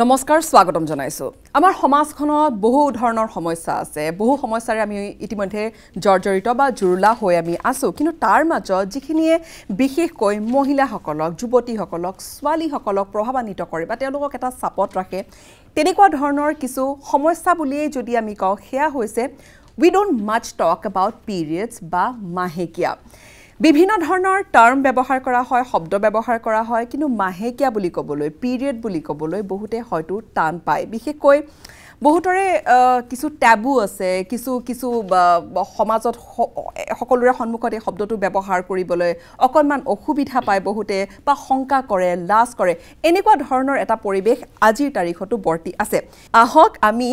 নমস্কাৰ স্বাগতম জনাইছোঁ। আমাৰ সমাজখনত বহু ধৰণৰ সমস্যা আছে। বহু সমস্যাৰে আমি ইতিমধ্যে জৰ্জৰিত বা জুৰুলা হৈ আমি আছোঁ। কিন্তু তাৰ মাজত যিখিনিয়ে বিশেষকৈ মহিলাসকলক যুৱতীসকলক ছোৱালীসকলক প্ৰভাৱান্বিত কৰে বা তেওঁলোকক এটা চাপত ৰাখে তেনেকুৱা ধৰণৰ কিছু সমস্যা বুলিয়েই যদি আমি কওঁ সেয়া হৈছে we don't much talk about periods বা মাহেকীয়া বিভিন্ন ধৰণৰ টাৰ্ম ব্যৱহাৰ কৰা হয় শব্দ ব্যৱহাৰ কৰা হয় কিন্তু মাহেকীয়া বুলি ক'বলৈ পিৰিয়ড বুলি ক'বলৈ বহুতে হয়তো টান পায়। বিশেষকৈ বহুতৰে কিছু টেবু আছে কিছু কিছু সমাজত সকলোৰে সন্মুখত এই শব্দটো ব্যৱহাৰ কৰিবলৈ অকণমান অসুবিধা পায় বহুতে বা শংকা কৰে লাজ কৰে। এনেকুৱা ধৰণৰ এটা পৰিৱেশ আজিৰ তাৰিখতো বৰ্তি আছে। আহক আমি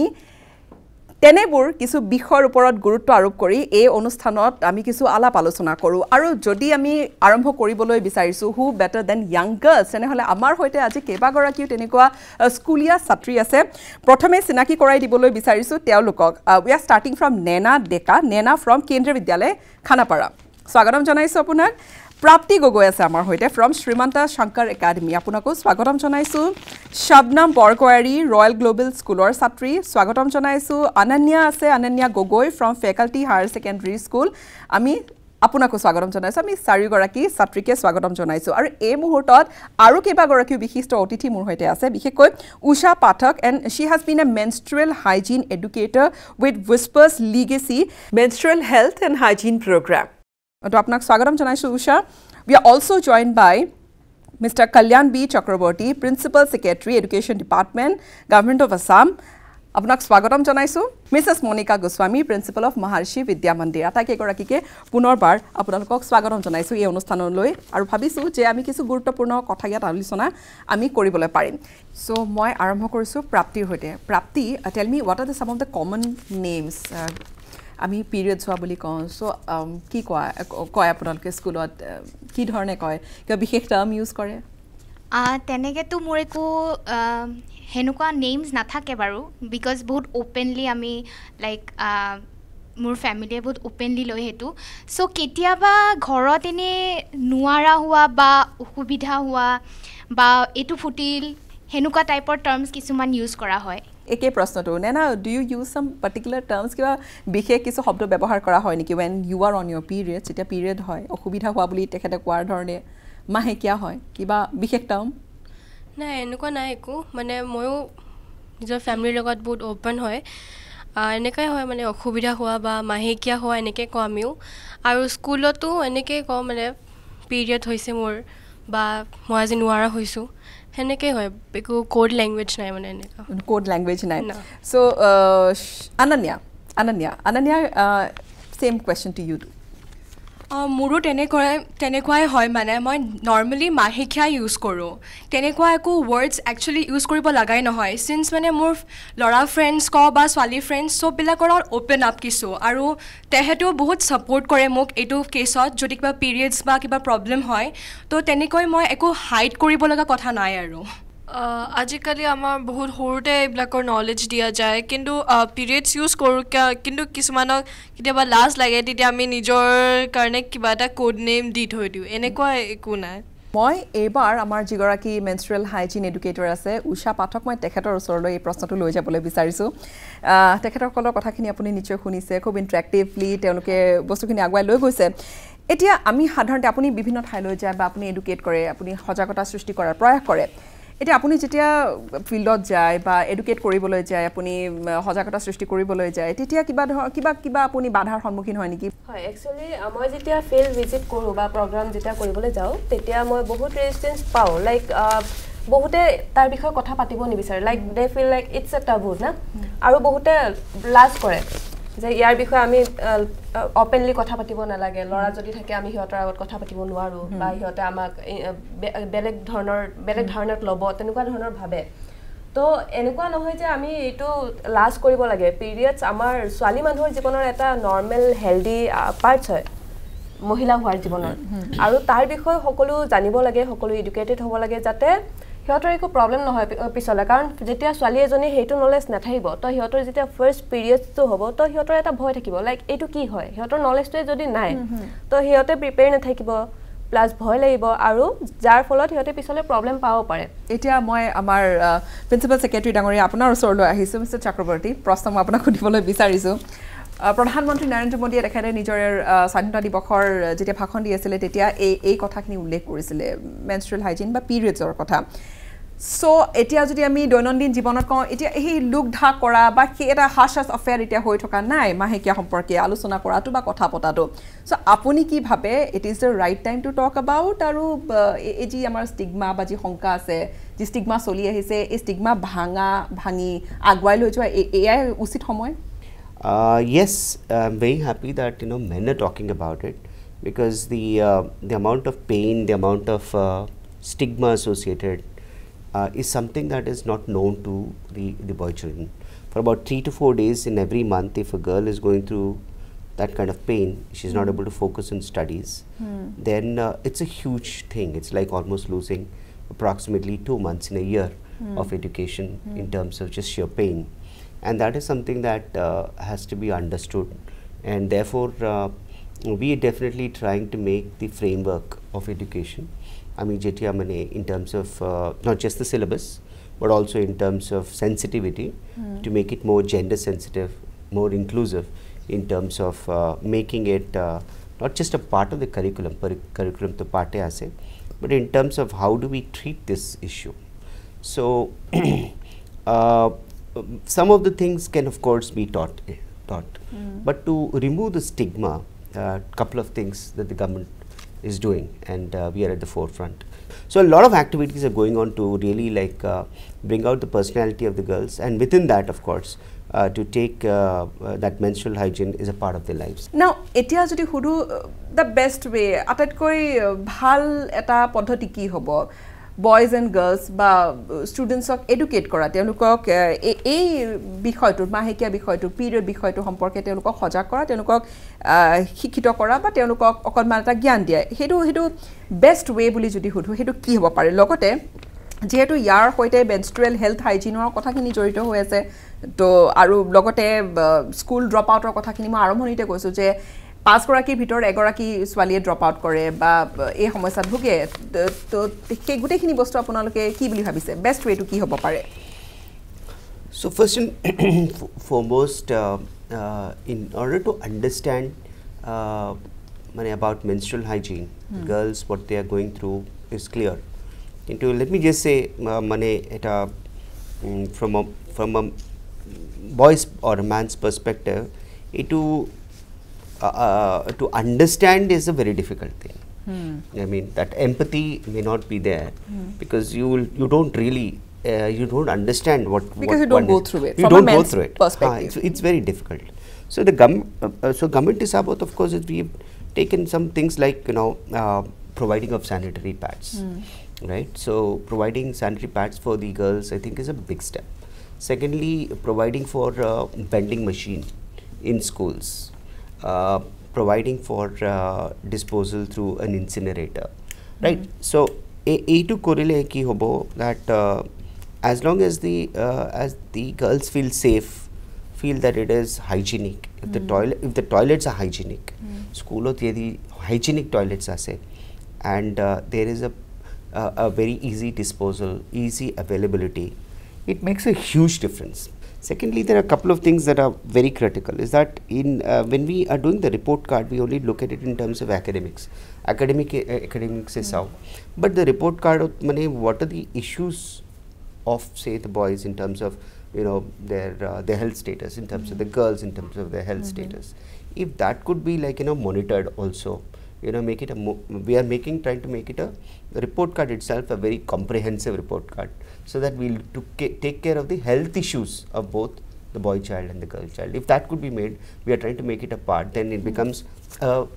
তেনেবোৰ কিছু বিষয়ৰ ওপৰত গুৰুত্ব আৰোপ কৰি এই অনুষ্ঠানত আমি কিছু আলাপ আলোচনা কৰোঁ। আৰু যদি আমি আৰম্ভ কৰিবলৈ বিচাৰিছোঁ who better than young girls তেনেহ'লে আমাৰ সৈতে আজি কেইবাগৰাকীও তেনেকুৱা স্কুলীয়া ছাত্ৰী আছে। প্ৰথমে চিনাকি কৰাই দিবলৈ বিচাৰিছোঁ তেওঁলোকক। We are starting from Nena Deka Nena from Kendriya Vidyalaya Khanapara স্বাগতম জনাইছোঁ আপোনাক। প্ৰাপ্তি গগৈ আছে আমাৰ সৈতে ফ্ৰম শ্ৰীমন্ত শংকৰ একাডেমী। আপোনাকো স্বাগতম জনাইছোঁ। শবনাম বৰকোৱাৰী ৰয়েল গ্ল'বেল স্কুলৰ ছাত্ৰী। স্বাগতম জনাইছোঁ। অনন্যা আছে Ananya Gogoi from faculty higher secondary school আমি আপোনাকো স্বাগতম জনাইছোঁ। আমি চাৰিগৰাকী ছাত্ৰীকে স্বাগতম জনাইছোঁ। আৰু এই মুহূৰ্তত আৰু কেইবাগৰাকীও বিশিষ্ট অতিথি মোৰ সৈতে আছে। বিশেষকৈ Usha Pathak and she has been a menstrual hygiene educator with Whisper's legacy menstrual health and hygiene programme তো আপোনাক স্বাগতম জনাইছোঁ Usha we are also' join by Mr Kalyan B Chakraborty principal secretary education department government of Assam আপোনাক স্বাগতম জনাইছোঁ Mrs Monika Goswami principal of Maharishi Vidya Mandir আটাইকেইগৰাকীকে পুনৰবাৰ আপোনালোকক স্বাগতম জনাইছোঁ এই অনুষ্ঠানলৈ আৰু ভাবিছোঁ যে আমি কিছু গুৰুত্বপূৰ্ণ কথা ইয়াত আলোচনা আমি কৰিবলৈ পাৰিম চ' মই আৰম্ভ কৰিছোঁ প্ৰাপ্তিৰ সৈতে Prapti tell me what are the some of the common names আমি পিৰিয়ডছ হোৱা বুলি কওঁ চ' কি কয় কয় আপোনালোকে স্কুলত কি ধৰণে কয়? কিবা বিশেষ টাৰ্ম ইউজ কৰে? তেনেকৈতো মোৰ একো সেনেকুৱা নেইমছ নাথাকে বাৰু বিকজ বহুত অ'পেনলি আমি লাইক মোৰ ফেমিলিয়ে বহুত অ'পেনলি লয় সেইটো। চ' কেতিয়াবা ঘৰত এনেই নোৱাৰা হোৱা বা অসুবিধা হোৱা বা এইটো ফুটিল সেনেকুৱা টাইপৰ টাৰ্মছ কিছুমান ইউজ কৰা হয়। একেই প্ৰশ্নটো নে না do you use some particular terms কিবা বিশেষ কিছু শব্দ ব্যৱহাৰ কৰা হয় নেকি? When you are on your period যেতিয়া পিৰিয়ড হয় অসুবিধা হোৱা বুলি তেখেতে কোৱাৰ ধৰণে মাহেকীয়া হয় কিবা বিশেষ টাৰ্ম নাই এনেকুৱা নাই একো। মানে ময়ো নিজৰ ফেমিলিৰ লগত বহুত অ'পেন হয়। এনেকুৱাই হয় মানে অসুবিধা হোৱা বা মাহেকীয়া হোৱা এনেকৈ কওঁ আমিও। আৰু স্কুলতো এনেকৈ কওঁ মানে পিৰিয়ড হৈছে মোৰ বা মই আজি নোৱাৰা হৈছোঁ। সেনেকৈ হয় একো ক'ড লেংগুৱেজ নাই মানে এনেকুৱা। ক'ড লেংগুৱেজ নাই। So' Ananya Ananya Ananya same question to you too মোৰো তেনেকুৱাই তেনেকুৱাই হয় মানে। মই নৰ্মেলি মাহেকীয়া ইউজ কৰোঁ। তেনেকুৱা একো ৱৰ্ডছ একচুৱেলি ইউজ কৰিব লগাই নহয়। চিন্স মানে মোৰ ল'ৰা ফ্ৰেণ্ডছ কওঁ বা ছোৱালী ফ্ৰেণ্ডছ চববিলাকৰ অ'পেন আপ কিছু। আৰু তেহেঁতেও বহুত ছাপৰ্ট কৰে মোক এইটো কেছত যদি কিবা পিৰিয়ডছ বা কিবা প্ৰব্লেম হয়। তো তেনেকৈ মই একো হাইড কৰিব লগা কথা নাই আৰু। আজিকালি আমাৰ বহুত সৰুতে এইবিলাকৰ নলেজ দিয়া যায় কিন্তু পিৰিয়ডছ ইউজ কৰোঁ কিন্তু কিছুমানক কেতিয়াবা লাজ লাগে তেতিয়া আমি নিজৰ কাৰণে কিবা এটা কোড নেম দি থৈ দিওঁ। এনেকুৱা একো নাই। মই এইবাৰ আমাৰ যিগৰাকী মেনষ্ট্ৰুৱেল হাইজিন এডুকেটৰ আছে উষা পাঠক মই তেখেতৰ ওচৰলৈ এই প্ৰশ্নটো লৈ যাবলৈ বিচাৰিছোঁ। তেখেতসকলৰ কথাখিনি আপুনি নিশ্চয় শুনিছে খুব ইণ্টাৰেক্টিভলি তেওঁলোকে বস্তুখিনি আগুৱাই লৈ গৈছে। এতিয়া আমি সাধাৰণতে আপুনি বিভিন্ন ঠাইলৈ যায় বা আপুনি এডুকেট কৰে আপুনি সজাগতা সৃষ্টি কৰাৰ প্ৰয়াস কৰে। এতিয়া আপুনি যেতিয়া ফিল্ডত যায় বা এডুকেট কৰিবলৈ যায় আপুনি সজাগতা সৃষ্টি কৰিবলৈ যায় তেতিয়া কিবা ধৰ কিবা কিবা আপুনি বাধাৰ সন্মুখীন হয় নেকি? হয় একচুৱেলি মই যেতিয়া ফিল্ড ভিজিট কৰোঁ বা প্ৰগ্ৰাম যেতিয়া কৰিবলৈ যাওঁ তেতিয়া মই বহুত ৰেজিষ্টেঞ্চ পাওঁ। লাইক বহুতে তাৰ বিষয়ে কথা পাতিব নিবিচাৰে। Like they feel like it's a taboo না? আৰু বহুতে লাজ কৰে। যে ইয়াৰ বিষয়ে আমি অপেনলি কথা পাতিব নালাগে। ল'ৰা যদি থাকে আমি সিহঁতৰ আগত কথা পাতিব নোৱাৰোঁ বা সিহঁতে আমাক বেলেগ ধৰণৰ বেলেগ ধাৰণাত ল'ব তেনেকুৱা ধৰণৰ ভাবে। তো এনেকুৱা নহয় যে আমি এইটো লাজ কৰিব লাগে। পিৰিয়ডছ আমাৰ ছোৱালী মানুহৰ জীৱনৰ এটা নৰ্মেল হেল্ডি পাৰ্টছ হয়। মহিলা হোৱাৰ জীৱনৰ। আৰু তাৰ বিষয়ে সকলো জানিব লাগে সকলো এডুকেটেড হ'ব লাগে যাতে সিহঁতৰ একো প্ৰব্লেম নহয় পিছলৈ। কাৰণ যেতিয়া ছোৱালী এজনী সেইটো নলেজ নাথাকিব তো সিহঁতৰ যেতিয়া ফাৰ্ষ্ট পিৰিয়ডছটো হ'ব তো সিহঁতৰ এটা ভয় থাকিব। লাইক এইটো কি হয়? সিহঁতৰ নলেজটোৱে যদি নাই তো সিহঁতে প্ৰিপেয়াৰ নাথাকিব প্লাছ ভয় লাগিব আৰু যাৰ ফলত সিহঁতে পিছলৈ প্ৰব্লেম পাব পাৰে। এতিয়া মই আমাৰ প্ৰিন্সিপাল ছেক্ৰেটাৰী ডাঙৰীয়া আপোনাৰ ওচৰলৈ আহিছোঁ মিষ্টাৰ চক্ৰৱৰ্তী। প্ৰশ্ন মই আপোনাক সুধিবলৈ বিচাৰিছোঁ। প্ৰধানমন্ত্ৰী নৰেন্দ্ৰ মোদীয়ে তেখেতে নিজৰ স্বাধীনতা দিৱসৰ যেতিয়া ভাষণ দি আছিলে তেতিয়া এই এই কথাখিনি উল্লেখ কৰিছিলে। মেনষ্ট্ৰুৱেল হাইজিন বা পিৰিয়ডছৰ কথা। চ' এতিয়া যদি আমি দৈনন্দিন জীৱনত কওঁ এতিয়া সেই লোক ঢাক কৰা বা সেই এটা হাছ হাছ অফেয়াৰ এতিয়া হৈ থকা নাই মাহেকীয়া সম্পৰ্কে আলোচনা কৰাটো বা কথা পতাটো। চ' আপুনি কি ভাবে it is the right time to talk about আৰু এই যি আমাৰ ষ্টিগমা বা যি শংকা আছে যি ষ্টিগমা চলি আহিছে এই ষ্টিগমা ভাঙা ভাঙি আগুৱাই লৈ যোৱা এয়াই উচিত সময়? That you know men are talking about it because the uh, the amount of pain, the amount of uh, stigma associated uh, is something that is not known to the the boy children. For about three to four days in every month, if a girl is going through that kind of pain, she's not able to focus on studies, then uh, it's a huge thing. It's like almost losing approximately two months in a year of education in terms of just sheer pain. And that is something that uh, has to be understood. And therefore uh, we are definitely trying to make the framework of education আমি যেটা মানে in terms of uh, not just the syllabus but also in terms of sensitivity hmm. to make it more gender sensitive, more inclusive in terms of uh, making it uh, not just a part of the curriculum, per curriculum to parte ase, but in terms of how do we treat this issue. So, some of the things can of course be taught, eh, taught. Hmm. But to remove the stigma, a couple of things that the government is doing and uh, we are at the forefront so a lot of activities are going on to really like uh, bring out the personality of the girls and within that of course uh, to take uh, uh, that menstrual hygiene is a part of their lives নাও এতিয়া যদি সুধোঁ the best ৱে আটাইতকৈ আহ, ভাল এটা পদ্ধতি কি হ'ব বয়জ এণ্ড গাৰ্লছ বা ষ্টুডেণ্টছক এডুকেট কৰা তেওঁলোকক এই- বিষয়টোত মাহেকীয়া বিষয়টো পিৰিয়ড বিষয়টো সম্পৰ্কে তেওঁলোকক সজাগ কৰা তেওঁলোকক শিক্ষিত কৰা বা তেওঁলোকক অকণমান এটা জ্ঞান দিয়া। সেইটো সেইটো বেষ্ট ৱে বুলি যদি সুধোঁ সেইটো কি হ'ব পাৰে? লগতে যিহেতু ইয়াৰ সৈতে মেনষ্ট্ৰুৱেল হেল্থ হাইজিনৰ কথাখিনি জড়িত হৈ আছে তো আৰু লগতে স্কুল ড্ৰপ আউটৰ কথাখিনি মই আৰম্ভণিতে কৈছোঁ যে পাঁচগৰাকীৰ ভিতৰত এগৰাকী ছোৱালীয়ে ড্ৰপ আউট কৰে বা এই সমস্যাত ভোগে ত- তো সেই গোটেইখিনি বস্তু আপোনালোকে কি বুলি ভাবিছে বেষ্ট ৱেটো কি হ'ব পাৰে So first and fo- foremost, uh, uh, in order to understand uh, mane about menstrual hygiene, girls what they are going through is clear. Into let me just say, uh, mane eta mm, from a from a boy's or a man's perspective, it to uh, uh, to understand is a very difficult thing. I mean that empathy may not be there because you will you don't really uh, you don't understand what Because what you don't go through it You don't go through it. perspective. it's, it's very difficult. So the gov uh, uh, so government is about of course is we've taken some things like you know uh, providing of sanitary pads, right? So providing sanitary pads for the girls I think is a big step. Secondly, providing for uh, vending machine in schools, providing for uh, disposal through an incinerator, right? So a এইটো কৰিলে কি হ'ব that uh, as long as the uh, as the girls feel safe feel that it is hygienic if the toilet if the toilets are hygienic স্কুলত যদি hygienic toilets আছে and uh, there is a, a a very easy disposal easy availability it makes a huge difference secondly there are a couple of things that are very critical. Is that in uh, when we are doing the report card we only look at it in terms of academics. Academic uh, academics is how but the report card of money what are the issues of say the boys in terms of you know their uh, their health status in terms of the girls in terms of their health status? If that could be like you know monitored also you know make it a mo- we are making trying to make it a report card itself a very comprehensive report card so that we'll to take care of the health issues of both the boy child and the girl child. If that could be made we are trying to make it a part then it becomes a,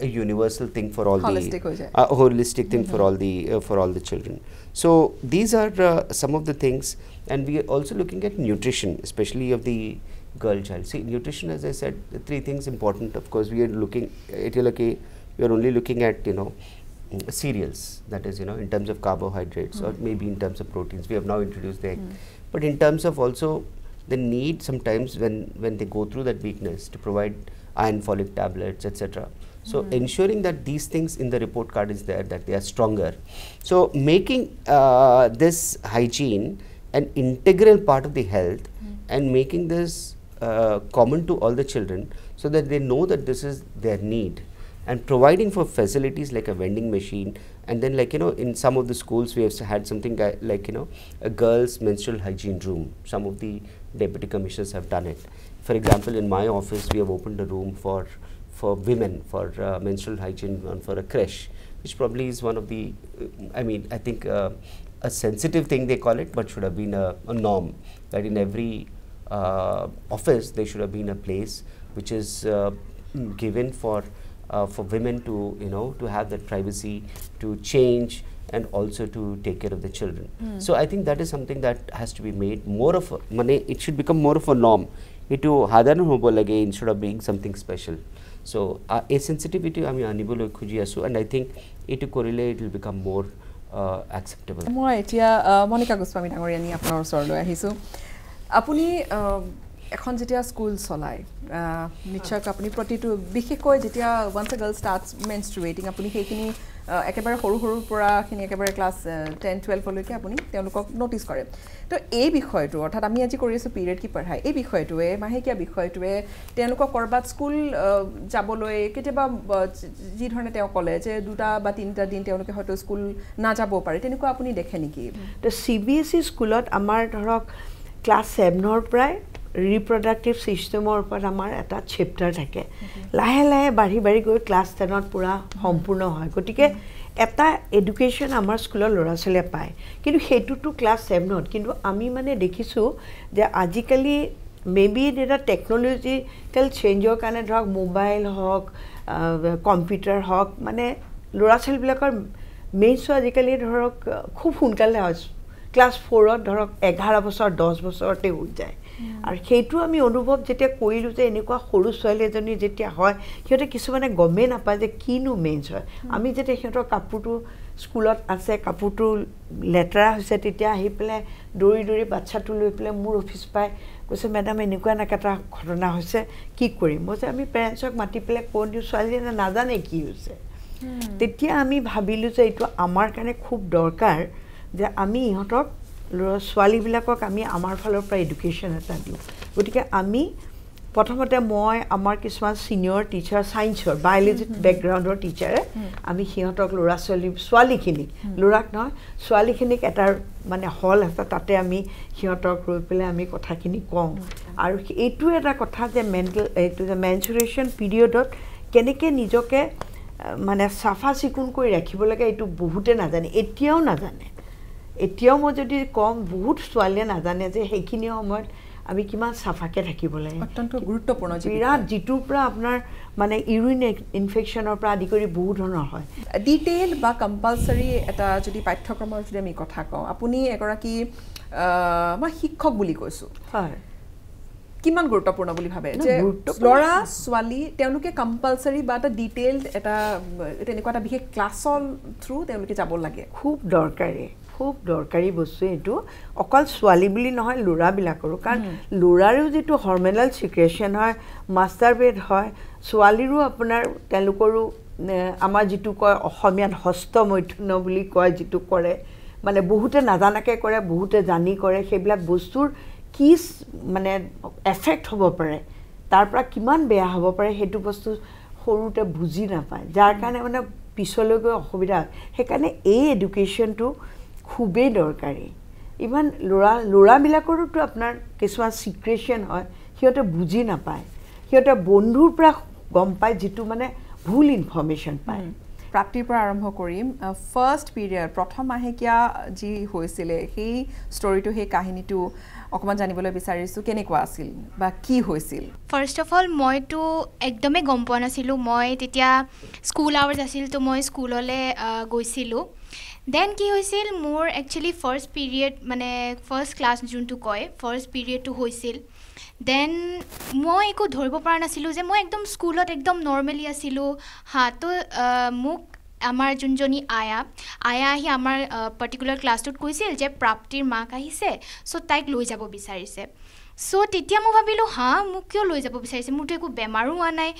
universal thing for all Holistic the jaye. a holistic thing for all the uh, for all the children. So these are uh, some of the things and we are also looking at nutrition especially of the girl child. See nutrition as i said the three things important. Of course we are looking it is like a, we are only looking at you know mm, cereals that is you know in terms of carbohydrates or maybe in terms of proteins. We have now introduced the egg but in terms of also the need sometimes when when they go through that weakness to provide iron folic tablets etc so ensuring that these things in the report card is there that they are stronger. So making uh, this hygiene an integral part of the health and making this uh, common to all the children so that they know that this is their need and providing for facilities like a vending machine. And then like you know in some of the schools we have had something like you know a girls menstrual hygiene room. Some of the deputy commissioners have done it. For example in my office we have opened a room for for women for uh, menstrual hygiene and for a creche which probably is one of the uh, i mean i think uh, a sensitive thing they call it but should have been a, a norm that in every uh, office there should have been a place which is uh, given for uh, for women to you know to have that privacy to change and also to take care of the children so i think that is something that has to be made more of a money it should become more of a norm এইটো সাধাৰণ হ'ব লাগে instead of being something special so' এই চেঞ্চিটিভিটি আমি আনিবলৈ খুজি আছোঁ and I think এইটো কৰিলে it will become more acceptable মই এতিয়া আ, মণিকা গোস্বামী ডাঙৰীয়ানী আপোনাৰ ওচৰলৈ আহিছোঁ আপুনি আ, এখন যেতিয়া স্কুল চলায় নিশ্চয়কৈ আপুনি প্ৰতিটো বিশেষকৈ যেতিয়া once a girl starts menstruating আপুনি সেইখিনি একেবাৰে সৰু সৰুৰ পৰাখিনি একেবাৰে ক্লাছ টেন টুৱেলভলৈকে আপুনি তেওঁলোকক ন'টিছ কৰে। তো এই বিষয়টো অৰ্থাৎ আমি আজি কৰি আছোঁ পিৰিয়ড কি পঢ়াই এই বিষয়টোৱে মাহেকীয়া বিষয়টোৱে তেওঁলোকক ক'ৰবাত স্কুল যাবলৈ কেতিয়াবা যি- ধৰণে তেওঁ ক'লে যে দুটা বা তিনিটা দিন তেওঁলোকে হয়তো স্কুল নাযাব পাৰে তেনেকুৱা আপুনি দেখে নেকি? তো চি বি এছ ই স্কুলত আমাৰ ধৰক ক্লাছ ছেভেনৰ পৰাই ৰিপ্ৰডাক্টিভ ছিষ্টেমৰ ওপৰত আমাৰ এটা চেপ্টাৰ থাকে। লাহে লাহে বাঢ়ি বাঢ়ি গৈ ক্লাছ টেনত পূৰা সম্পূৰ্ণ হয়। গতিকে এটা এডুকেশ্যন আমাৰ স্কুলৰ ল'ৰা ছোৱালীয়ে পায়। কিন্তু সেইটোতো ক্লাছ ছেভেনত কিন্তু আমি মানে দেখিছোঁ যে আজিকালি মে বি এটা টেকন'লজিকেল চেঞ্জৰ কাৰণে ধৰক মোবাইল হওক কম্পিউটাৰ হওক মানে ল'ৰা ছোৱালীবিলাকৰ মেইনছো আজিকালি ধৰক খুব সোনকালে হয়। ক্লাছ ফ'ৰত ধৰক এঘাৰ বছৰ দহ বছৰতে হৈ যায়। আৰু সেইটো আমি অনুভৱ যেতিয়া কৰিলোঁ যে এনেকুৱা সৰু ছোৱালী এজনী যেতিয়া হয় সিহঁতে কিছুমানে গমেই নাপায় যে কিনো মেইনছ হয়। আমি যেতিয়া সিহঁতৰ কাপোৰটো স্কুলত আছে কাপোৰটো লেতেৰা হৈছে তেতিয়া আহি পেলাই দৌৰি দৌৰি বাচ্ছাটো লৈ পেলাই মোৰ অফিচ পাই কৈছে মেডাম এনেকুৱা এনেকুৱা এটা ঘটনা হৈছে কি কৰিম? মই যে আমি পেৰেণ্টছক মাতি পেলাই কৈ দিওঁ ছোৱালীজনীয়ে নাজানে কি হৈছে? তেতিয়া আমি ভাবিলোঁ যে এইটো আমাৰ কাৰণে খুব দৰকাৰ যে আমি ইহঁতক ল'ৰা ছোৱালীবিলাকক আমি আমাৰ ফালৰ পৰা এডুকেশ্যন এটা দিওঁ। গতিকে আমি প্ৰথমতে মই আমাৰ কিছুমান ছিনিয়ৰ টিচাৰ ছায়েন্সৰ বায়'লজি বেকগ্ৰাউণ্ডৰ টিচাৰে আমি সিহঁতক ল'ৰা ছোৱালী ছোৱালীখিনিক ল'ৰাক নহয় ছোৱালীখিনিক এটা মানে হল আছে তাতে আমি সিহঁতক লৈ পেলাই আমি কথাখিনি কওঁ। আৰু এইটো এটা কথা যে মেণ্টেল এইটো যে মেনচুৰেশ্যন পিৰিয়ডত কেনেকৈ নিজকে মানে চাফা চিকুণ কৰি ৰাখিব লাগে এইটো বহুতে নাজানে এতিয়াও নাজানে। এতিয়াও মই যদি কম বহুত ছোৱালীয়ে নাজানে যে সেইখিনি সময়ত আমি কিমান চাফাকৈ থাকিব লাগে। অত্যন্ত গুৰুত্বপূৰ্ণ বিৰাট যিটোৰ পৰা আপোনাৰ মানে ইউৰিন ইনফেকশ্যনৰ পৰা আদি কৰি বহু ধৰণৰ হয়। ডিটেইল বা কম্পালচাৰী এটা যদি পাঠ্যক্ৰমৰ যদি আমি কথা কওঁ আপুনি এগৰাকী মই শিক্ষক বুলি কৈছোঁ। হয়। কিমান গুৰুত্বপূৰ্ণ বুলি ভাবে? যে। ল'ৰা ছোৱালী তেওঁলোকে কম্পালচাৰী বা এটা ডিটেইলড এটা তেনেকুৱা এটা বিশেষ ক্লাছৰ থ্ৰু তেওঁলোকে যাব লাগে। খুব দৰকাৰী। খুব দৰকাৰী বস্তু এইটো। অকল ছোৱালী বুলি নহয় ল'ৰাবিলাকৰো। কাৰণ ল'ৰাৰো যিটো হৰমেনেল চিক্ৰেশ্যন হয় মাষ্টাৰ বেড হয় ছোৱালীৰো আপোনাৰ তেওঁলোকৰো আমাৰ যিটো কয় অসমীয়াত হস্তমৈথুন বুলি কয় যিটো কৰে মানে বহুতে নাজানাকৈ কৰে বহুতে জানি কৰে সেইবিলাক বস্তুৰ কি মানে এফেক্ট হ'ব পাৰে তাৰ পৰা কিমান বেয়া হ'ব পাৰে সেইটো বস্তু সৰুতে বুজি নাপায়। যাৰ কাৰণে মানে পিছলৈ গৈ অসুবিধা হয়। সেইকাৰণে এই এডুকেশ্যনটো খুবেই দৰকাৰী। ইমান ল'ৰা ল'ৰাবিলাকৰোতো আপোনাৰ কিছুমান চিক্ৰেশ্যন হয় সিহঁতে বুজি নাপায়। সিহঁতে বন্ধুৰ পৰা গম পায় যিটো মানে ভুল ইনফৰ্মেশ্যন পায়। প্ৰাপ্তিৰ পৰা আৰম্ভ কৰিম ফাৰ্ষ্ট পিৰিয়ড প্ৰথম মাহেকীয়া যি হৈছিলে সেই ষ্টৰিটো সেই কাহিনীটো অকণমান জানিবলৈ বিচাৰিছোঁ কেনেকুৱা আছিল বা কি হৈছিল? ফাৰ্ষ্ট অফ অল মইতো একদমেই গম পোৱা নাছিলোঁ। মই তেতিয়া স্কুল আৱাৰ্ছ আছিল তো মই স্কুললৈ গৈছিলোঁ। দেন কি হৈছিল? মোৰ একচুৱেলি ফাৰ্ষ্ট পিৰিয়ড মানে ফাৰ্ষ্ট ক্লাছ যোনটো কয় ফাৰ্ষ্ট পিৰিয়ডটো হৈছিল। দেন মই একো ধৰিব পৰা নাছিলোঁ যে মই একদম স্কুলত একদম নৰ্মেলি আছিলোঁ। হা তো মোক আমাৰ যোনজনী আয়া আয়া আহি আমাৰ পাৰ্টিকুলাৰ ক্লাছটোত কৈছিল যে প্ৰাপ্তিৰ মাক আহিছে চ' তাইক লৈ যাব বিচাৰিছে। ছ' তেতিয়া মই ভাবিলোঁ হা মোক কিয় লৈ যাব বিচাৰিছে? মোৰতো একো বেমাৰো হোৱা নাই।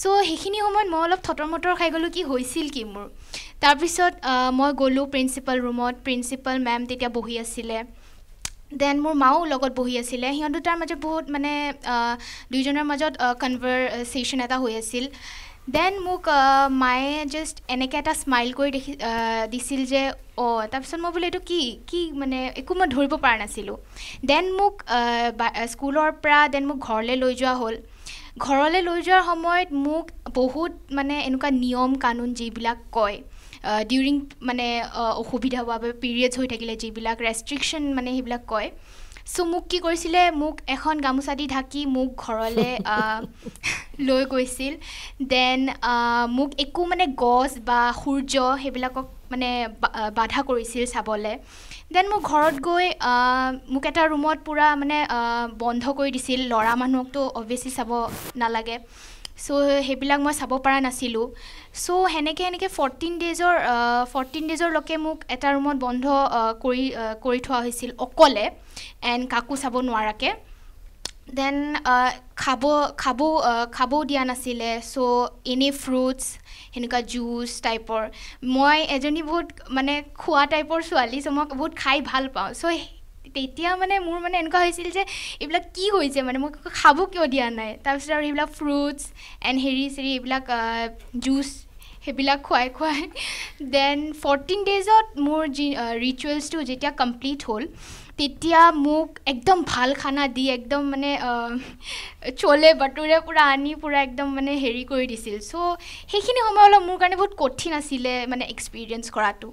ছ' সেইখিনি সময়ত মই অলপ থতৰ মটৰ খাই গ'লোঁ কি হৈছিল কি মোৰ। তাৰপিছত মই গ'লোঁ প্ৰিন্সিপাল ৰুমত প্ৰিন্সিপাল মেম তেতিয়া বহি আছিলে। দেন মোৰ মাও লগত বহি আছিলে। সিহঁত দুটাৰ মাজত বহুত মানে দুইজনৰ মাজত কনভাৰচেশ্যন এটা হৈ আছিল। দেন মোক মায়ে জাষ্ট এনেকৈ এটা স্মাইল কৰি দেখি দিছিল যে অঁ তাৰপিছত মই বোলে এইটো কি কি মানে একো মই ধৰিব পৰা নাছিলোঁ। দেন মোক স্কুলৰ পৰা দেন মোক ঘৰলৈ লৈ যোৱা হ'ল। ঘৰলৈ লৈ যোৱাৰ সময়ত মোক বহুত মানে এনেকুৱা নিয়ম কানুন যিবিলাক কয় ডিউৰিং মানে অসুবিধা হোৱা বা পিৰিয়ডছ হৈ থাকিলে যিবিলাক ৰেষ্ট্ৰিকশ্যন মানে সেইবিলাক কয়। চ' মোক কি কৰিছিলে মোক এখন গামোচা দি ঢাকি মোক ঘৰলৈ লৈ গৈছিল। দেন মোক একো মানে গছ বা সূৰ্য সেইবিলাকক মানে বাধা কৰিছিল চাবলৈ। দেন মোক ঘৰত গৈ মোক এটা ৰুমত পূৰা মানে বন্ধ কৰি দিছিল। ল'ৰা মানুহকতো অভিয়াছলি চাব নালাগে। চ' সেইবিলাক মই চাব পৰা নাছিলোঁ। চ' সেনেকৈ সেনেকৈ ফৰ্টিন ডেইজৰ ফৰ্টিন ডেইজৰলৈকে মোক এটা ৰুমত বন্ধ কৰি কৰি থোৱা হৈছিল অকলে। এণ্ড কাকো চাব নোৱাৰাকৈ। দেন খাব খাব খাবও দিয়া নাছিলে চ' এনেই ফ্ৰুটছ সেনেকুৱা জুচ টাইপৰ মই এজনী বহুত মানে খোৱা টাইপৰ ছোৱালী চ' মই বহুত খাই ভাল পাওঁ চ' তেতিয়া মানে মোৰ মানে এনেকুৱা হৈছিল যে এইবিলাক কি হৈছে মানে মোক খাব কিয় দিয়া নাই তাৰপিছত আৰু সেইবিলাক ফ্ৰুটছ এণ্ড হেৰি চেৰি এইবিলাক জুচ সেইবিলাক খুৱাই খুৱাই দেন ফৰ্টিন ডেইজত মোৰ যি ৰিচুৱেলছটো যেতিয়া কমপ্লিট হ'ল তেতিয়া মোক একদম ভাল খানা দি একদম মানে চলে বাটোৰে পূৰা আনি পূৰা একদম মানে হেৰি কৰি দিছিল। চ' সেইখিনি সময় অলপ মোৰ কাৰণে বহুত কঠিন আছিলে মানে এক্সপিৰিয়েঞ্চ কৰাটো।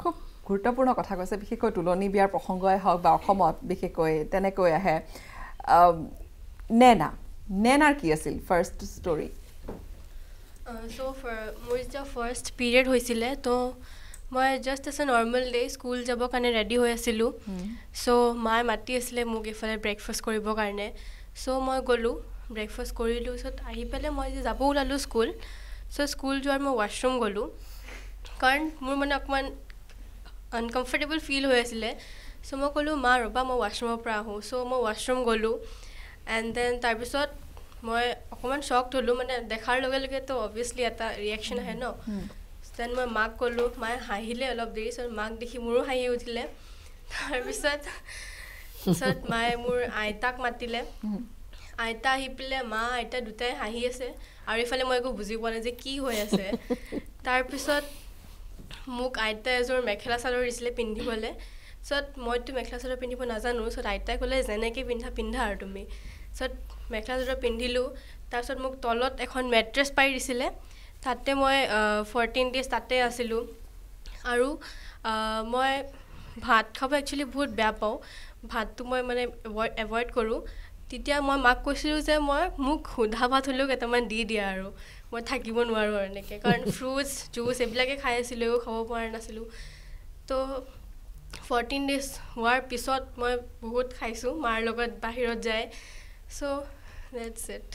খুব গুৰুত্বপূৰ্ণ কথা কৈছে বিশেষকৈ তুলনি বিয়াৰ প্ৰসংগই হওক বা অসমত বিশেষকৈ তেনেকৈ আহে। নেনা নেনাৰ কি আছিল ফাৰ্ষ্ট ষ্টৰি চ' মোৰ যেতিয়া ফাৰ্ষ্ট পিৰিয়ড হৈছিলে তো মই just as a normal day school যাবৰ কাৰণে ৰেডি হৈ আছিলোঁ। চ' মায়ে মাতি আছিলে মোক এইফালে ব্ৰেকফাষ্ট কৰিবৰ কাৰণে। চ' মই গ'লোঁ ব্ৰেকফাষ্ট কৰিলোঁ পিছত আহি পেলাই মই যে যাব ওলালোঁ স্কুল চ' স্কুল যোৱাৰ মই ৱাশ্বৰুম গ'লোঁ। কাৰণ মোৰ মানে অকণমান আনকমফৰ্টেবল ফিল হৈ আছিলে। চ' মই ক'লোঁ মা ৰ'বা মই ৱাশ্বৰুমৰ পৰা আহোঁ। চ' মই ৱাশ্বৰুম গ'লোঁ। এণ্ড দেন তাৰপিছত মই অকণমান শ্বকড হ'লোঁ। মানে দেখাৰ লগে লগেতো অভিয়াছলি এটা ৰিয়েকশ্যন আহে ন? দেন মই মাক ক'লোঁ মায়ে হাঁহিলে অলপ দেৰি পিছত মাক দেখি মোৰো হাঁহি উঠিলে। তাৰপিছত পিছত মায়ে মোৰ আইতাক মাতিলে। আইতা আহি পেলাই মা আইতা দুটাই হাঁহি আছে। আৰু ইফালে মই একো বুজি পোৱা নাই যে কি হৈ আছে। তাৰপিছত মোক আইতাই এযোৰ মেখেলা চাদৰ দিছিলে পিন্ধিবলৈ। পিছত মইতো মেখেলা চাদৰ পিন্ধিব নাজানো পিছত আইতাই ক'লে যেনেকৈ পিন্ধা পিন্ধা আৰু তুমি। পিছত মেখেলা চাদৰ পিন্ধিলোঁ। তাৰপিছত মোক তলত এখন মেট্ৰেছ পাৰি দিছিলে। তাতে মই ফৰ্টিন ডেইজ তাতে আছিলোঁ। আৰু মই ভাত খাব একচুৱেলি বহুত বেয়া পাওঁ। ভাতটো মই মানে এভইড এভইড কৰোঁ। তেতিয়া মই মাক কৈছিলোঁ যে মই মোক সোধা ভাত হ'লেও কেইটামান দি দিয়া আৰু। মই থাকিব নোৱাৰোঁ আৰু এনেকৈ। কাৰণ ফ্ৰুটছ জুচ এইবিলাকে খাই আছিলোঁ খাব পৰা নাছিলোঁ। তো ফৰ্টিন ডেইজ হোৱাৰ পিছত মই বহুত খাইছোঁ। মাৰ লগত বাহিৰত যায়। চ' দেটছ ইট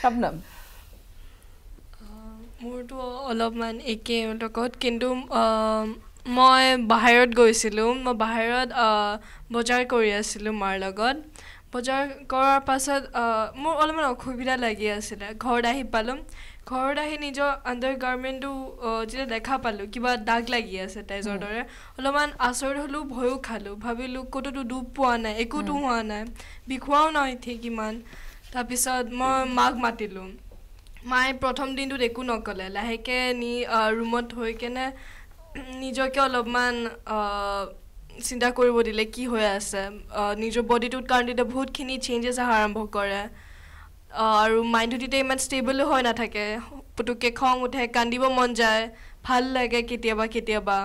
শবনম মোৰতো অলপমান একেই লগত কিন্তু মই বাহিৰত গৈছিলোঁ। মই বাহিৰত বজাৰ কৰি আছিলোঁ মাৰ লগত। বজাৰ কৰাৰ পাছত মোৰ অলপমান অসুবিধা লাগি আছিলে। ঘৰত আহি পালোঁ। ঘৰত আহি নিজৰ আণ্ডাৰ গাৰ্মেণ্টটো যেতিয়া দেখা পালোঁ কিবা দাগ লাগি আছে তেজৰ দৰে অলপমান আচৰিত হ'লোঁ ভয়ো খালোঁ। ভাবিলোঁ ক'তোতো দুখ পোৱা নাই একোতো হোৱা নাই। বিষোৱাও নাই ঠিক ইমান। তাৰপিছত মই মাক মাতিলোঁ। মায়ে প্ৰথম দিনটোত একো নক'লে। লাহেকৈ নি ৰুমত থৈ কেনে নিজকে অলপমান চিন্তা কৰিব দিলে কি হৈ আছে। নিজৰ বডিটোত কাৰণ তেতিয়া বহুতখিনি চেঞ্জেছ অহা আৰম্ভ কৰে। আৰু মাইণ্ডটো তেতিয়া ইমান ষ্টেবলো হৈ নাথাকে। পুতুককৈ খং উঠে কান্দিব মন যায় ভাল লাগে কেতিয়াবা কেতিয়াবা।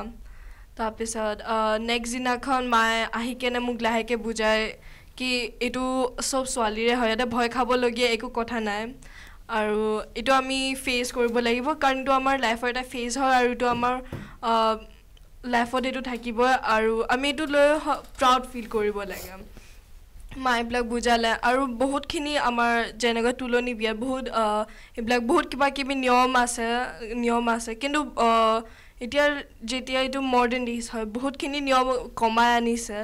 তাৰপিছত নেক্সট দিনাখন মায়ে আহি কেনে মোক লাহেকৈ বুজায় কি এইটো চব ছোৱালীৰে হয় ইয়াতে ভয় খাবলগীয়া একো কথা নাই। আৰু এইটো আমি ফেচ কৰিব লাগিব কাৰণ এইটো আমাৰ লাইফৰ এটা ফেজ হয় আৰু এইটো আমাৰ লাইফত এইটো থাকিবই আৰু আমি এইটো লৈ প্ৰাউড ফিল কৰিব লাগে। মা এইবিলাক বুজালে আৰু বহুতখিনি আমাৰ যেনেকৈ তুলনি বিয়াত বহুত এইবিলাক বহুত কিবা কিবি নিয়ম আছে নিয়ম আছে। কিন্তু এতিয়া যেতিয়া এইটো মডাৰ্ণ ডিছ হয় বহুতখিনি নিয়ম কমাই আনিছে।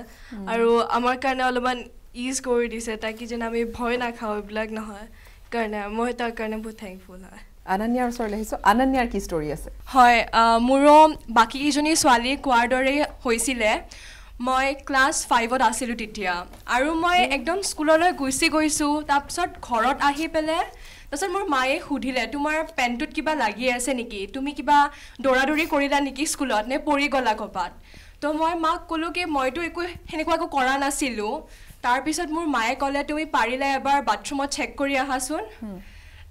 আৰু আমাৰ কাৰণে অলপমান ইজ কৰি দিছে তাকি যেন আমি ভয় নাখাওঁ এইবিলাক নহয়। কাৰণে মই তাৰ কাৰণে বহুত থেংকফুল হয়। আনান্যাৰ ওচৰলৈ আহিছোঁ আনান্যাৰ কি ষ্টৰী আছে? হয় মোৰো বাকীকেইজনী ছোৱালী কোৱাৰ দৰে হৈছিলে। মই ক্লাছ ফাইভত আছিলোঁ তেতিয়া। আৰু মই একদম স্কুললৈ গুচি গৈছোঁ তাৰপিছত ঘৰত আহি পেলাই তাৰপিছত মোৰ মায়ে সুধিলে তোমাৰ পেণ্টটোত কিবা লাগি আছে নেকি? তুমি কিবা দৌৰা দৌৰি কৰিলা নেকি স্কুলত? নে পৰি গ'লা ক'ৰবাত? তো মই মাক ক'লোঁ কি মইতো একো সেনেকুৱা একো কৰা নাছিলোঁ। তাৰপিছত মোৰ মায়ে ক'লে তুমি পাৰিলে এবাৰ বাথৰুমত চেক কৰি আহাচোন।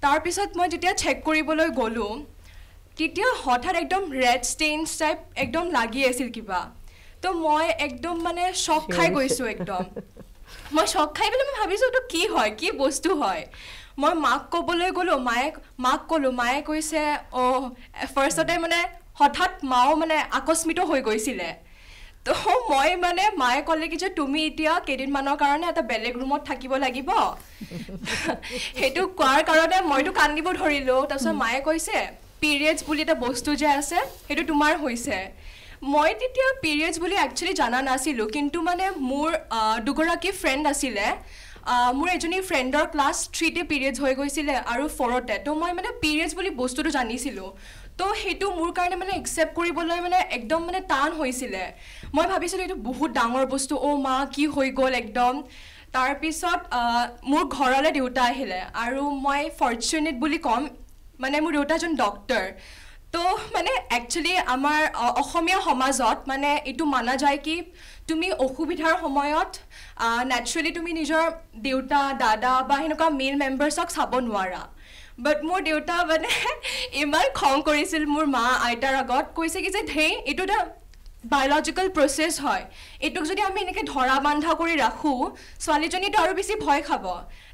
তাৰপিছত মই যেতিয়া চেক কৰিবলৈ গ'লোঁ তেতিয়া হঠাৎ একদম ৰেড ষ্টেইনছ টাইপ একদম লাগি আছিল কিবা। তো মই একদম মানে শ্বক খাই গৈছোঁ একদম। মই শ্বক খাই পেলাই মই ভাবিছোঁ এইটো কি হয়? কি বস্তু হয়? মই মাক ক'বলৈ গ'লোঁ মায়ে মাক ক'লোঁ মায়ে কৈছে অঁ ফাৰ্ষ্টতে মানে হঠাৎ মাও মানে আকস্মিত হৈ গৈছিলে। তো মই মানে মায়ে ক'লে কি যে তুমি এতিয়া কেইদিনমানৰ কাৰণে এটা বেলেগ ৰুমত থাকিব লাগিব। সেইটো কোৱাৰ কাৰণে মইতো কান্দিব ধৰিলোঁ। তাৰপিছত মায়ে কৈছে পিৰিয়ডছ বুলি এটা বস্তু যে আছে সেইটো তোমাৰ হৈছে। মই তেতিয়া পিৰিয়ডছ বুলি একচুৱেলি জনা নাছিলোঁ কিন্তু মানে মোৰ দুগৰাকী ফ্ৰেণ্ড আছিলে মোৰ এজনী ফ্ৰেণ্ডৰ ক্লাছ থ্ৰীতে পিৰিয়ডছ হৈ গৈছিলে আৰু ফ'ৰতে তো মই মানে পিৰিয়ডছ বুলি বস্তুটো জানিছিলোঁ। তো সেইটো মোৰ কাৰণে মানে একচেপ্ট কৰিবলৈ মানে একদম মানে টান হৈছিলে। মই ভাবিছিলোঁ এইটো বহুত ডাঙৰ বস্তু। অ' মা কি হৈ গ'ল একদম। তাৰপিছত মোৰ ঘৰলৈ দেউতা আহিলে আৰু মই ফৰ্চুনেট বুলি ক'ম মানে মোৰ দেউতা এজন ডক্টৰ তো মানে একচুৱেলি আমাৰ অসমীয়া সমাজত মানে এইটো মানা যায় কি তুমি অসুবিধাৰ সময়ত নেচাৰেলি তুমি নিজৰ দেউতা দাদা বা সেনেকুৱা মেইন মেম্বাৰ্ছক চাব নোৱাৰা। বাট মোৰ দেউতা মানে ইমান খং কৰিছিল মোৰ মা আইতাৰ আগত। কৈছে কি যে ধেই এইটো এটা বায়'লজিকেল প্ৰচেছ হয়। এইটোক যদি আমি এনেকৈ ধৰা বান্ধা কৰি ৰাখোঁ ছোৱালীজনীতো আৰু বেছি ভয় খাব।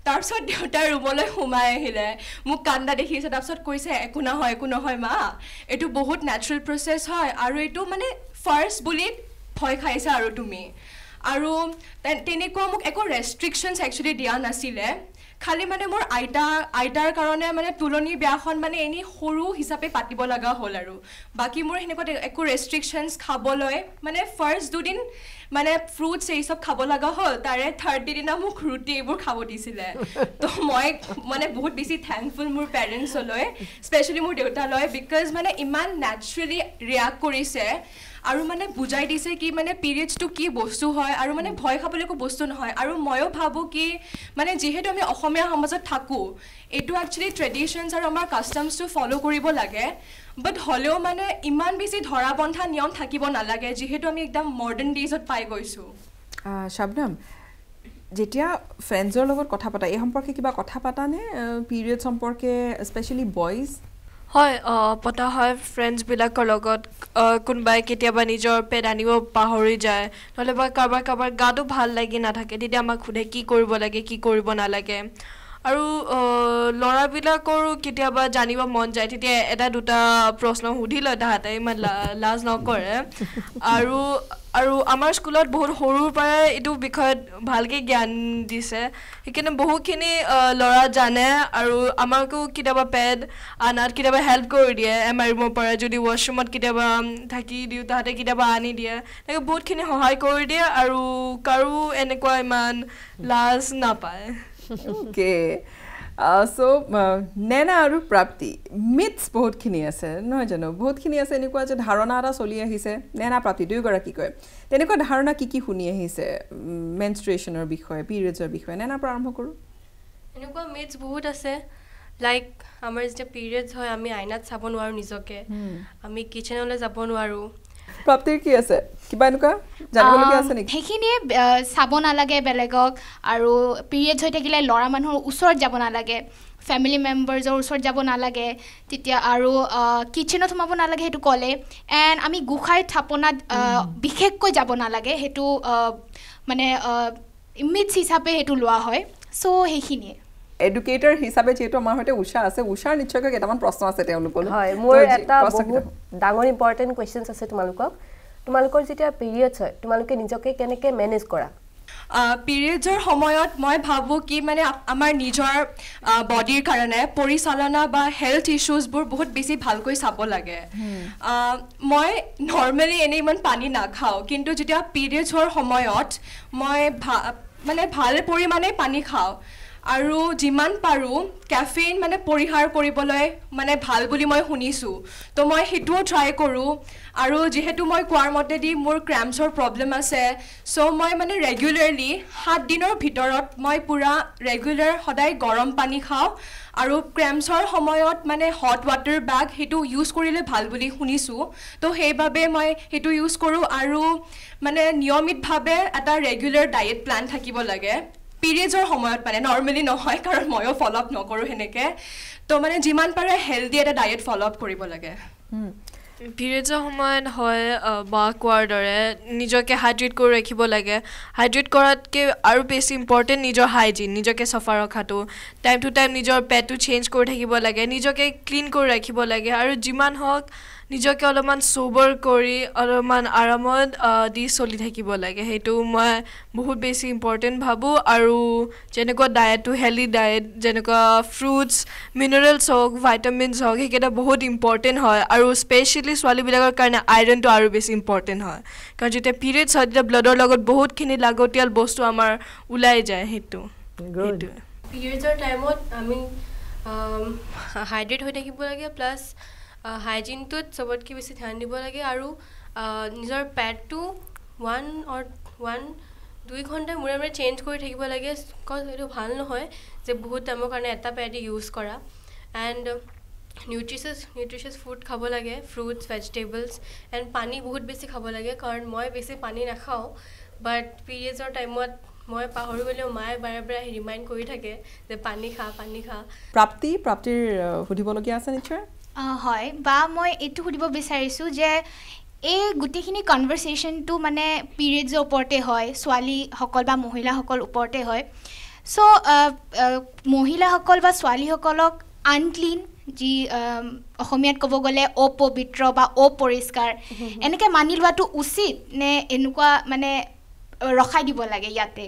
তাৰপিছত দেউতাৰ ৰুমলৈ সোমাই আহিলে। মোক কান্দা দেখিছে। তাৰপিছত কৈছে একো নহয় একো নহয় মা। এইটো বহুত নেচাৰেল প্ৰচেছ হয় আৰু এইটো মানে ফাৰ্ষ্ট বুলি ভয় খাইছা আৰু তুমি। আৰু তেনেকুৱা মোক একো ৰেষ্ট্ৰিকশ্যনছ একচুৱেলি দিয়া নাছিলে। খালি মানে মোৰ আইতা আইতাৰ কাৰণে মানে তুলনি বিয়াখন মানে এনেই সৰু হিচাপে পাতিব লগা হ'ল আৰু। বাকী মোৰ সেনেকুৱা একো ৰেষ্ট্ৰিকশ্যনছ খাবলৈ মানে ফাৰ্ষ্ট দুদিন মানে ফ্ৰুটছ এই চব খাব লগা হ'ল তাৰে থাৰ্ড দিনা মোক ৰুটি এইবোৰ খাব দিছিলে। তো মই মানে বহুত বেছি থেংকফুল মোৰ পেৰেণ্টছলৈ স্পেচিয়েলি মোৰ দেউতালৈ বিকজ মানে ইমান নেচাৰেলি ৰিয়াক্ট কৰিছে। আৰু মানে বুজাই দিছে কি মানে পিৰিয়ডছটো কি বস্তু হয় আৰু মানে ভয় খাবলৈ একো বস্তু নহয়। আৰু ময়ো ভাবোঁ কি মানে যিহেতু আমি অসমীয়া সমাজত থাকোঁ এইটো একচুৱেলি ট্ৰেডিশ্যনছ আৰু আমাৰ কাষ্টমছটো ফ'ল' কৰিব লাগে। বাট হ'লেও মানে ইমান বেছি ধৰা বন্ধা নিয়ম থাকিব নালাগে যিহেতু আমি একদম মডাৰ্ণ ডেইজত পাই গৈছোঁ। শাবনাম যেতিয়া ফ্ৰেণ্ডছৰ লগত কথা পাতা এই সম্পৰ্কে কিবা কথা পাতানে পিৰিয়ড সম্পৰ্কে স্পেচিয়েলি বইজ হয় পতা হয় ফ্ৰেণ্ডছবিলাকৰ লগত কোনোবাই কেতিয়াবা নিজৰ পেট আনিব পাহৰি যায়। নহ'লে বা কাৰোবাৰ কাৰোবাৰ গাটো ভাল লাগি নাথাকে তেতিয়া আমাক সোধে কি কৰিব লাগে কি কৰিব নালাগে। আৰু ল'ৰাবিলাকৰো কেতিয়াবা জানিব মন যায় তেতিয়া এটা দুটা প্ৰশ্ন সুধি লয় তাহাঁতে ইমান লাজ নকৰে। আৰু আৰু আমাৰ স্কুলত বহুত সৰুৰ পৰাই এইটো বিষয়ত ভালকৈ জ্ঞান দিছে। সেইকাৰণে বহুখিনি আহ, ল'ৰা জানে আৰু আমাকো কেতিয়াবা পেড আনাত কেতিয়াবা হেল্প কৰি দিয়ে এম ৰুমৰ পৰা যদি ৱাছৰুমত কেতিয়াবা থাকি দিওঁ তাহাঁতে কেতিয়াবা আনি দিয়ে। তেনেকৈ বহুতখিনি সহায় কৰি দিয়ে আৰু কাৰো এনেকুৱা ইমান লাজ নাপায়। অ'কে চ' নেনা আৰু প্ৰাপ্তি মিথছ বহুতখিনি আছে নহয় জানো? বহুতখিনি আছে এনেকুৱা যে ধাৰণা এটা চলি আহিছে নেনা প্ৰাপ্তি দুয়োগৰাকীকৈ। তেনেকুৱা ধাৰণা কি কি শুনি আহিছে মেনষ্ট্ৰুৱেশ্যনৰ বিষয়ে পিৰিয়ডছৰ বিষয়ে? নেনাৰ পৰা আৰম্ভ কৰোঁ। এনেকুৱা মিথছ বহুত আছে। লাইক আমাৰ যেতিয়া পিৰিয়ডছ হয় আমি আইনাত চাব নোৱাৰোঁ নিজকে। আমি কিটচেনলৈ যাব নোৱাৰোঁ। প্ৰাপ্তিৰ কি আছে? কিবা এনেকুৱা? জানিবলগীয়া আছে নেকি? সেইখিনিয়ে চাব নালাগে বেলেগক আৰু পিৰিয়ডছ হৈ থাকিলে ল'ৰা মানুহৰ ওচৰত যাব নালাগে। ফেমিলি মেম্বাৰ্ছৰ ওচৰত যাব নালাগে। তেতিয়া আৰু কিটচেনত সোমাব নালাগে সেইটো ক'লে। এণ্ড আমি গোসাঁই থাপনাত বিশেষকৈ যাব নালাগে। সেইটো মানে মিথছ হিচাপে সেইটো লোৱা হয়। চ' সেইখিনিয়ে। এডুকেটৰ হিচাপে যিহেতু আমাৰ সৈতে উষা আছে উষাৰ নিশ্চয়কৈ কেইটামান প্ৰশ্ন আছে তেওঁলোকলৈ। হয় মোৰ এটা বহুত ডাঙৰ ইম্পৰ্টেণ্ট কুৱেশ্যনছ আছে তোমালোকক। তোমালোকৰ যেতিয়া পিৰিয়ডছ হয় তোমালোকে নিজকে কেনেকৈ মেনেজ কৰা? পিৰিয়ডছৰ সময়ত মই ভাবোঁ কি মানে আমাৰ নিজৰ বডিৰ কাৰণে পৰিচালনা বা হেল্থ ইছ্যুজবোৰ বহুত বেছি ভালকৈ চাব লাগে। মই নৰ্মেলি এনেই ইমান পানী নাখাওঁ কিন্তু যেতিয়া পিৰিয়ডছ হোৱাৰ সময়ত মই ভা মানে ভাল পৰিমাণে পানী খাওঁ আৰু যিমান পাৰোঁ কেফেইন মানে পৰিহাৰ কৰিবলৈ মানে ভাল বুলি মই শুনিছোঁ। তো মই সেইটোও ট্ৰাই কৰোঁ আৰু যিহেতু মই কোৱাৰ মতেদি মোৰ ক্ৰেম্পছৰ প্ৰব্লেম আছে চ' মই মানে ৰেগুলাৰলি সাত দিনৰ ভিতৰত মই পূৰা ৰেগুলাৰ সদায় গৰম পানী খাওঁ আৰু ক্ৰেম্পছৰ সময়ত মানে হট ৱাটাৰ বেগ সেইটো ইউজ কৰিলে ভাল বুলি শুনিছোঁ। তো সেইবাবে মই সেইটো ইউজ কৰোঁ আৰু মানে নিয়মিতভাৱে এটা ৰেগুলাৰ ডায়েট প্লেন থাকিব লাগে। পিৰিয়ডছৰ সময়ত মানে নৰ্মেলি নহয় কাৰণ ময়ো ফ'ল' আপ নকৰোঁ সেনেকৈ। তো মানে যিমান পাৰে হেল্ডি এটা ডায়েট ফ'ল' আপ কৰিব লাগে। পিৰিয়ডছৰ সময়ত হয় বা কোৱাৰ দৰে নিজকে হাইড্ৰেট কৰি ৰাখিব লাগে। হাইড্ৰেট কৰাতকৈ আৰু বেছি ইম্পৰ্টেণ্ট নিজৰ হাইজিন নিজকে চফা ৰখাটো। টাইম টু টাইম নিজৰ পেটটো চেঞ্জ কৰি থাকিব লাগে নিজকে ক্লিন কৰি ৰাখিব লাগে। আৰু যিমান হওক নিজকে অলপমান চবৰ কৰি অলপমান আৰামত দি চলি থাকিব লাগে। সেইটো মই বহুত বেছি ইম্পৰ্টেণ্ট ভাবোঁ। আৰু যেনেকুৱা ডায়েটটো হেল্ডি ডায়েট যেনেকুৱা ফ্ৰুটছ মিনাৰেলছ হওক ভাইটামিনছ হওক সেইকেইটা বহুত ইম্পৰ্টেণ্ট হয়। আৰু স্পেচিয়েলি ছোৱালীবিলাকৰ কাৰণে আইৰণটো আৰু বেছি ইম্পৰ্টেণ্ট হয়। কাৰণ যেতিয়া পিৰিয়ডছ হয় তেতিয়া ব্লাডৰ লগত বহুতখিনি লাগতিয়াল বস্তু আমাৰ ওলাই যায় সেইটো। সেইটোৱে। পিৰিয়ডছৰ টাইমত আমি হাইড্ৰেট হৈ থাকিব লাগে প্লাছ হাইজিনটোত চবতকৈ বেছি ধ্যান দিব লাগে আৰু নিজৰ পেডটো ওৱান অৰ ওৱান দুই ঘণ্টা মূৰে মূৰে চেঞ্জ কৰি থাকিব লাগে বিকজ সেইটো ভাল নহয় যে বহুত টাইমৰ কাৰণে এটা পেডে ইউজ কৰা। এণ্ড নিউট্ৰিচিয়াছ নিউট্ৰিচিয়াছ ফুড খাব লাগে ফ্ৰুটছ ভেজিটেবলছ এণ্ড পানী বহুত বেছি খাব লাগে কাৰণ মই বেছি পানী নাখাওঁ বাট পিৰিয়ডছৰ টাইমত মই পাহৰি গ'লেও মায়ে বাৰে বাৰে ৰিমাইণ্ড কৰি থাকে যে পানী খা পানী খা। প্ৰাপ্তি প্ৰাপ্তিৰ সুধিবলগীয়া আছে নিশ্চয়? হয় বা মই এইটো সুধিব বিচাৰিছোঁ যে এই গোটেইখিনি কনভাৰ্চেশ্যনটো মানে পিৰিয়ডছৰ ওপৰতে হয় ছোৱালীসকল বা মহিলাসকল ওপৰতে হয়। চ' মহিলাসকল বা ছোৱালীসকলক আনক্লিন যি অসমীয়াত ক'ব গ'লে অপবিত্ৰ বা অপৰিষ্কাৰ এনেকৈ মানি লোৱাটো উচিত নে এনেকুৱা মানে ৰখাই দিব লাগে ইয়াতে?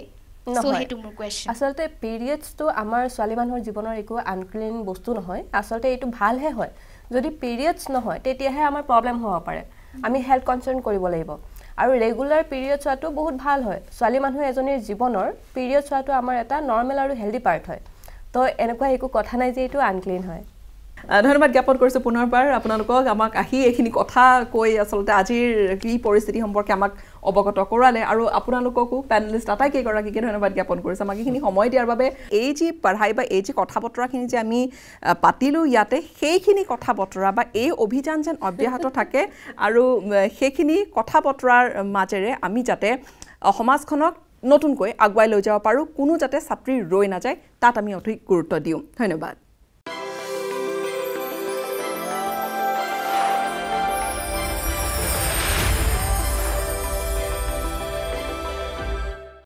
আচলতে পিৰিয়ডছটো আমাৰ ছোৱালী মানুহৰ জীৱনৰ একো আনক্লিন বস্তু নহয়। আচলতে এইটো ভালহে হয়। যদি পিৰিয়ডছ নহয় তেতিয়াহে আমাৰ প্ৰব্লেম হ'ব পাৰে। আমি হেল্থ কনচাৰ্ণ কৰিব লাগিব। আৰু ৰেগুলাৰ পিৰিয়ড চোৱাটো বহুত ভাল হয়। ছোৱালী মানুহ এজনীৰ জীৱনৰ পিৰিয়ড চোৱাটো আমাৰ এটা নৰ্মেল আৰু হেল্ডি পাৰ্ট হয়। তো এনেকুৱা একো কথা নাই যে এইটো আনক্লিন হয়। ধন্যবাদ জ্ঞাপন কৰিছোঁ পুনৰবাৰ। আপোনালোকক আমাক আহি এইখিনি কথা কৈ আচলতে আজিৰ কি পৰিস্থিতি সম্পৰ্কে আমাক অৱগত কৰালে আৰু আপোনালোককো পেনেলিষ্ট আটাইকেইগৰাকীকে ধন্যবাদ জ্ঞাপন কৰিছোঁ। আমাক এইখিনি সময় দিয়াৰ বাবে এই যি পঢ়াই বা এই যি কথা বতৰাখিনি যে আমি পাতিলোঁ ইয়াতে সেইখিনি কথা বতৰা বা এই অভিযান যেন অব্যাহত থাকে আৰু সেইখিনি কথা বতৰাৰ মাজেৰে আমি যাতে সমাজখনক নতুনকৈ আগুৱাই লৈ যাব পাৰোঁ কোনো যাতে ছাত্ৰী ৰৈ নাযায় তাত আমি অধিক গুৰুত্ব দিওঁ। ধন্যবাদ।